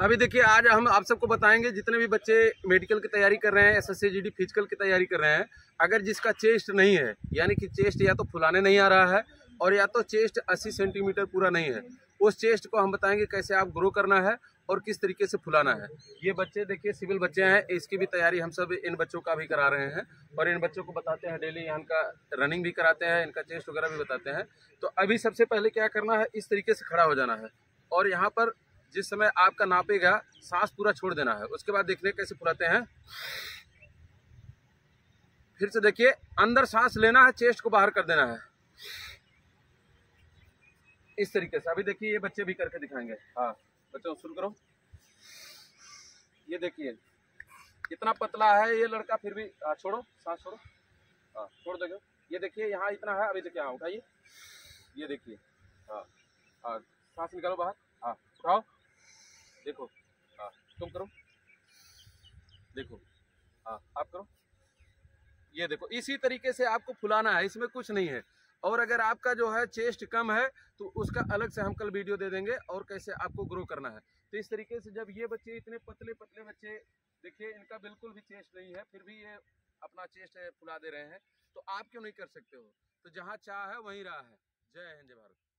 अभी देखिए, आज हम आप सबको बताएँगे जितने भी बच्चे मेडिकल की तैयारी कर रहे हैं एस एस फ़िज़िकल की तैयारी कर रहे हैं, अगर जिसका चेस्ट नहीं है, यानी कि चेस्ट या तो फुलाने नहीं आ रहा है और या तो चेस्ट 80 सेंटीमीटर पूरा नहीं है, उस चेस्ट को हम बताएँगे कैसे आप ग्रो करना है और किस तरीके से फुलाना है। ये बच्चे देखिए सिविल बच्चे हैं, इसकी भी तैयारी हम सब इन बच्चों का भी करा रहे हैं और इन बच्चों को बताते हैं डेली यहाँ का रनिंग भी कराते हैं, इनका चेस्ट वगैरह भी बताते हैं। तो अभी सबसे पहले क्या करना है, इस तरीके से खड़ा हो जाना है और यहाँ पर जिस समय आपका नापेगा सांस पूरा छोड़ देना है। उसके बाद देखने कैसे फुलाते हैं। फिर से देखिए अंदर सांस लेना है चेस्ट को बाहर कर देना है। इस तरीके से। अभी देखिए ये बच्चे भी करके दिखाएँगे। हाँ बच्चों शुरू करो। ये देखिए कितना पतला है ये लड़का फिर भी आ, छोड़ो सांस छोड़ो। हाँ छोड़ दोगे। ये देखिए यहाँ इतना है अभी देखिए हाँ उठाइए। ये देखिए हाँ हाँ सांस निकालो बाहर। हाँ उठाओ। देखो हाँ तुम करो। देखो हाँ आप करो। ये देखो, इसी तरीके से आपको फुलाना है, इसमें कुछ नहीं है। और अगर आपका जो है चेस्ट कम है तो उसका अलग से हम कल वीडियो दे देंगे और कैसे आपको ग्रो करना है। तो इस तरीके से जब ये बच्चे, इतने पतले पतले बच्चे, देखिए, इनका बिल्कुल भी चेस्ट नहीं है, फिर भी ये अपना चेस्ट फुला दे रहे हैं तो आप क्यों नहीं कर सकते हो? तो जहाँ चाह है, वहीं रहा है। जय हिंद, जय भारत।